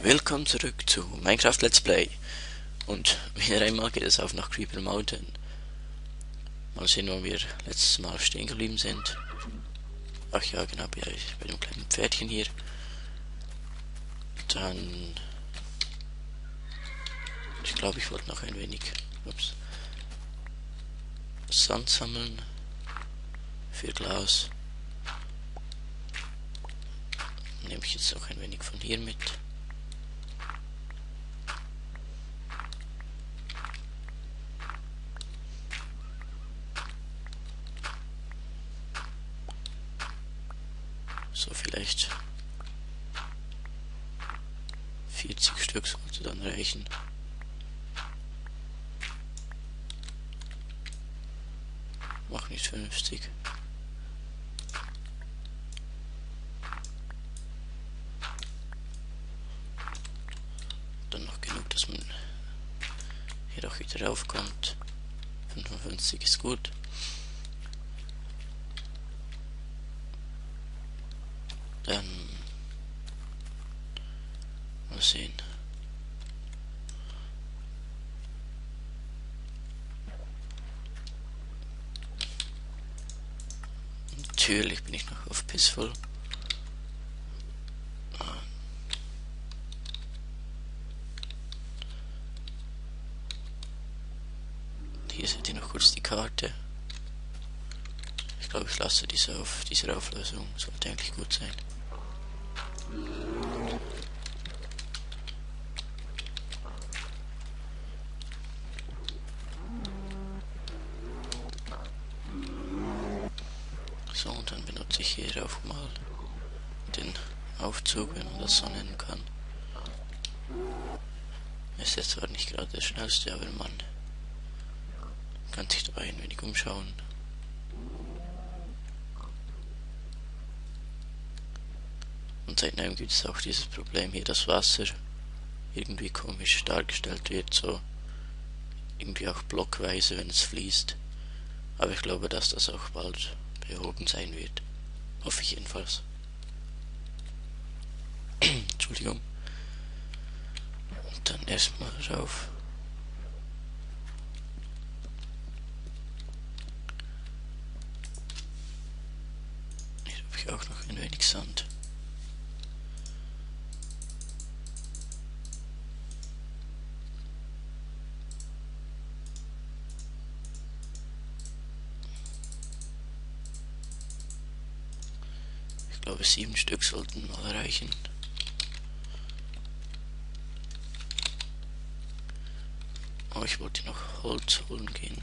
Willkommen zurück zu Minecraft Let's Play. Und wieder einmal geht es auf nach Creeper Mountain. Mal sehen, wo wir letztes Mal stehen geblieben sind. Ach ja, genau, bei, bei dem kleinen Pferdchen hier. Dann... Ich glaube, ich wollte noch ein wenig... Ups. Sand sammeln. Für Glas. Nehme ich jetzt noch ein wenig von hier mit. So vielleicht 40 Stück sollte dann reichen. Mach nicht 50. Dann noch genug, dass man hier auch wieder raufkommt. 55 ist gut. Dann mal sehen. Natürlich bin ich noch auf Peaceful. Hier seht ihr noch kurz die Karte. Ich glaube, ich lasse diese auf diese Auflösung. Sollte eigentlich gut sein. So, und dann benutze ich hier auch mal den Aufzug, wenn man das so nennen kann. Ist jetzt zwar nicht gerade der schnellste, aber man kann sich dabei ein wenig umschauen. Und seit neuem gibt es auch dieses Problem hier, dass Wasser irgendwie komisch dargestellt wird, so irgendwie auch blockweise, wenn es fließt. Aber ich glaube, dass das auch bald behoben sein wird. Hoffe ich jedenfalls. Entschuldigung. Und dann erstmal rauf. Hier habe ich auch noch ein wenig Sand. Ich glaube, sieben Stück sollten mal reichen. Ich wollte noch Holz holen gehen.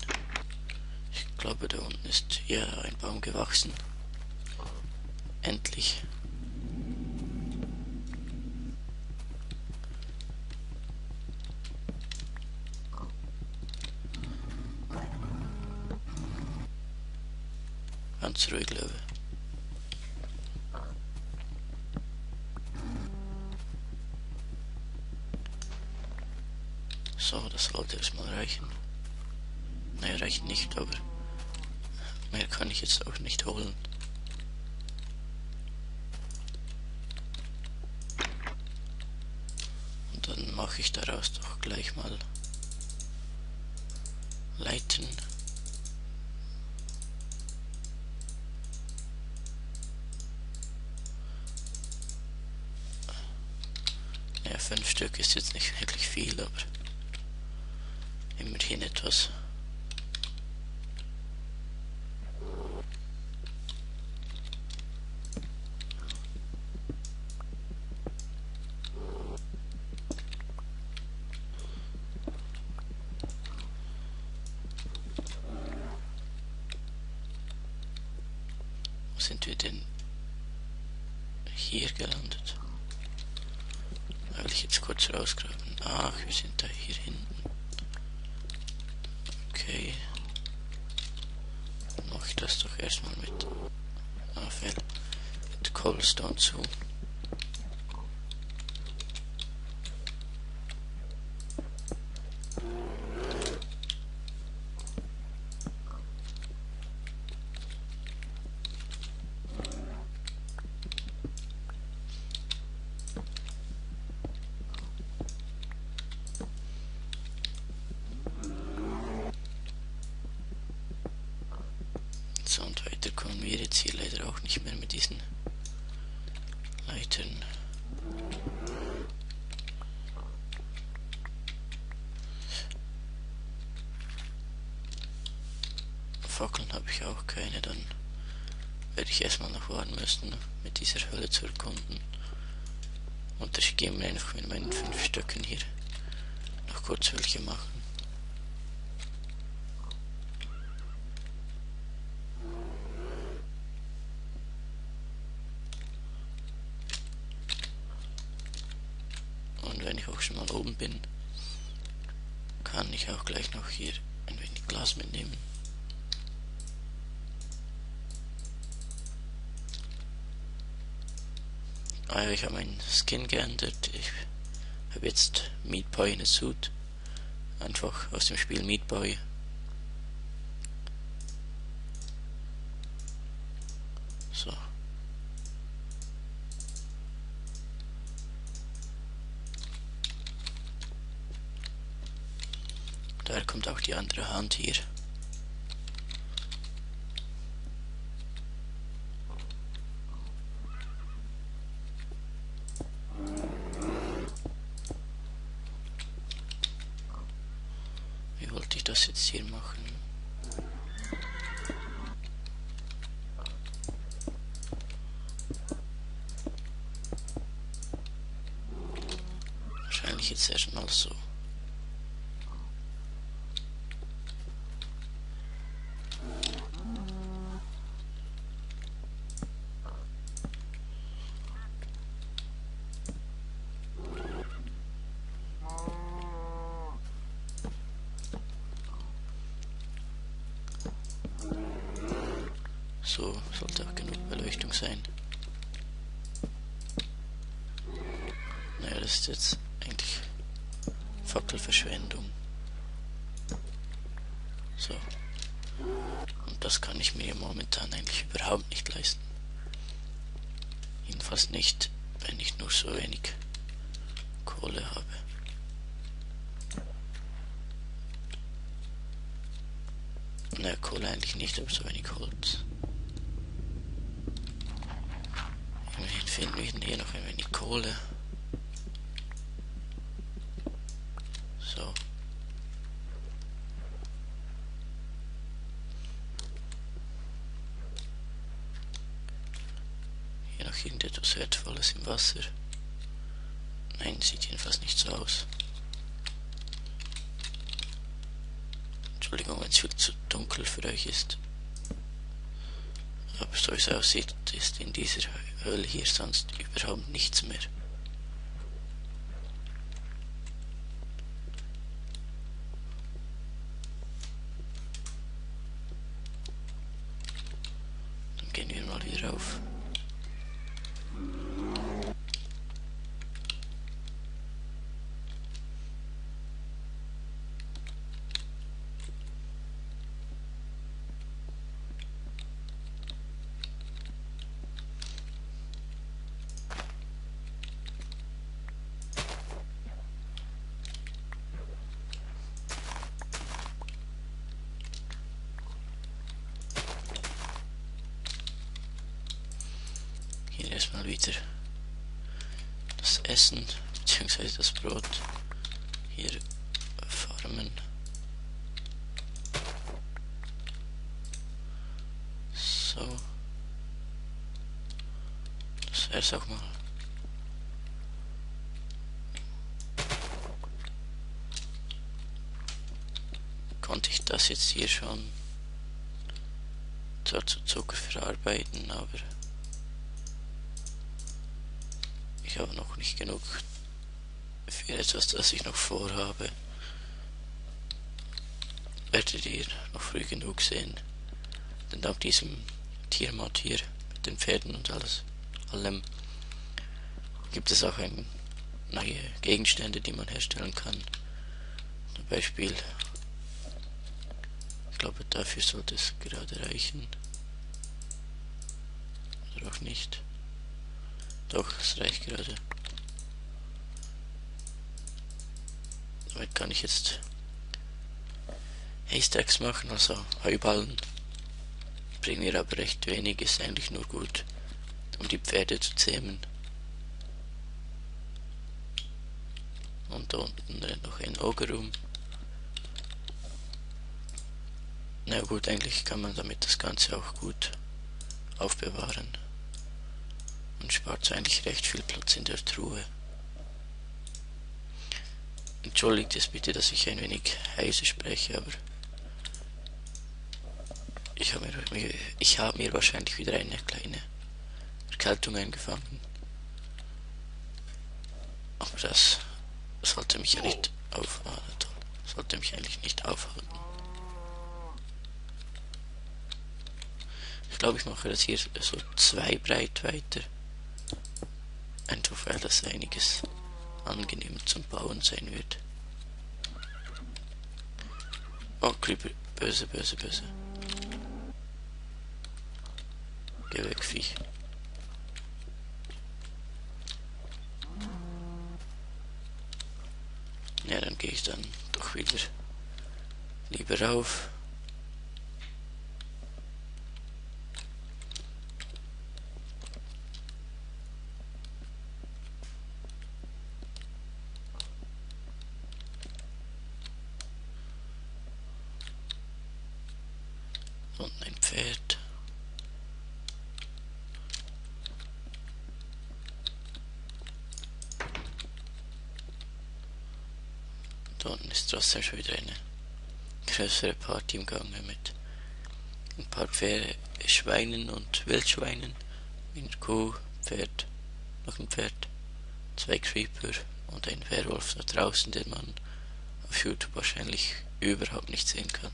Ich glaube, da unten ist ja ein Baum gewachsen. Endlich. Ganz ruhig, Löwe. So, das sollte erstmal reichen. Naja, reicht nicht, aber mehr kann ich jetzt auch nicht holen. Und dann mache ich daraus doch gleich mal Leiten. Ja, fünf Stück ist jetzt nicht wirklich viel, aber immerhin etwas. Wo sind wir denn hier gelandet? Da will ich jetzt kurz rausgraben. Ach, wir sind da hier hinten. Okay. Mache ich das doch erstmal mit Afel, mit Cobblestone zu. Hier leider auch nicht mehr mit diesen Leitern. Fackeln habe ich auch keine, dann werde ich erstmal noch warten müssen, mit dieser Hölle zu erkunden. Und ich gehe mir einfach mit meinen fünf Stöcken hier noch kurz welche machen. Und wenn ich auch schon mal oben bin, kann ich auch gleich noch hier ein wenig Glas mitnehmen. Ah, ich habe meinen Skin geändert. Ich habe jetzt Meat Boy in a Suit. Einfach aus dem Spiel Meat Boy. So. Daher kommt auch die andere Hand hier. das jetzt hier machen? Wahrscheinlich jetzt erstmal so. So sollte auch genug Beleuchtung sein. Naja, das ist jetzt eigentlich Fackelverschwendung. So. Und das kann ich mir momentan eigentlich überhaupt nicht leisten. Jedenfalls nicht, wenn ich nur so wenig Kohle habe. Na, Kohle eigentlich nicht, aber so wenig Holz. Finden wir hier noch ein wenig Kohle. So. Hier noch irgendetwas Wertvolles im Wasser. Nein, sieht jedenfalls nicht so aus. Entschuldigung, wenn es viel zu dunkel für euch ist. So es aussieht, ist in dieser Höhle hier sonst überhaupt nichts mehr. Dann gehen wir mal wieder rauf. Hier erstmal wieder das Essen bzw. das Brot hier farmen. So. Das wär's auch mal. Konnte ich das jetzt hier schon zwar zu Zucker verarbeiten, aber ich habe noch nicht genug für etwas, das ich noch vorhabe. Werdet ihr noch früh genug sehen. Denn auf diesem Tiermod hier mit den Pferden und alles, allem, gibt es auch ein, neue Gegenstände, die man herstellen kann. Zum Beispiel, ich glaube, dafür sollte es gerade reichen. Oder auch nicht. Doch, es reicht gerade. Damit kann ich jetzt Haystacks machen, also Heuballen. bringt mir aber recht wenig, ist eigentlich nur gut, um die Pferde zu zähmen. Und da unten rennt noch ein Oger rum. Na gut, eigentlich kann man damit das Ganze auch gut aufbewahren. Und spart eigentlich recht viel Platz in der Truhe. Entschuldigt es bitte, dass ich ein wenig heiße spreche, aber ich habe mir, habe mir wahrscheinlich wieder eine kleine Erkältung eingefangen. Aber das sollte mich ja nicht aufhalten. Sollte mich eigentlich nicht aufhalten. Ich glaube, ich mache das hier so zwei breit weiter. Einfach weil das einiges angenehm zum Bauen sein wird. Oh, Creeper. Böse, böse, böse. Geh weg, Viech. Ja, dann gehe ich dann doch wieder lieber rauf. Und ein Pferd. Da unten ist trotzdem schon wieder eine größere Party im Gange mit ein paar Pferde, Schweinen und Wildschweinen, eine Kuh, Pferd, noch ein Pferd, zwei Creeper und ein Werwolf da draußen, den man auf YouTube wahrscheinlich überhaupt nicht sehen kann.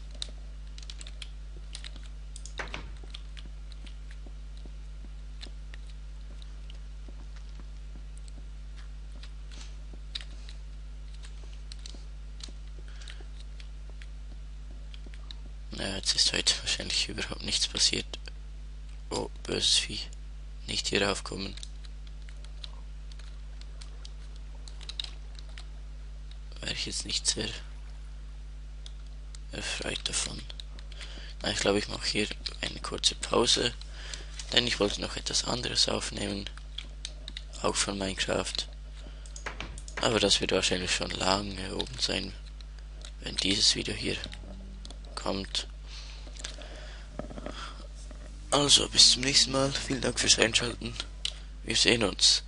Ja, jetzt ist heute wahrscheinlich überhaupt nichts passiert. Oh, böses Vieh. Nicht hier raufkommen. Wäre ich jetzt nicht sehr erfreut davon. Na, ich glaube, ich mache hier eine kurze Pause, denn ich wollte noch etwas anderes aufnehmen. Auch von Minecraft. Aber das wird wahrscheinlich schon lange oben sein, wenn dieses Video hier kommt. Also, bis zum nächsten Mal. Vielen Dank fürs Einschalten. Wir sehen uns.